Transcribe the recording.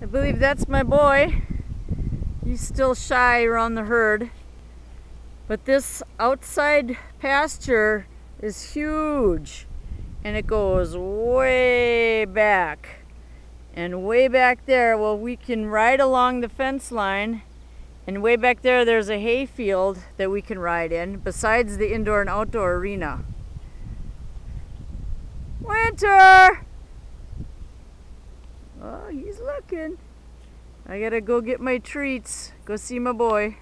I believe that's my boy. He's still shy around the herd. But this outside pasture is huge and it goes way back. And way back there, well, we can ride along the fence line and way back there, there's a hay field that we can ride in besides the indoor and outdoor arena. Winter! He's looking. I gotta go get my treats. Go see my boy.